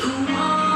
the one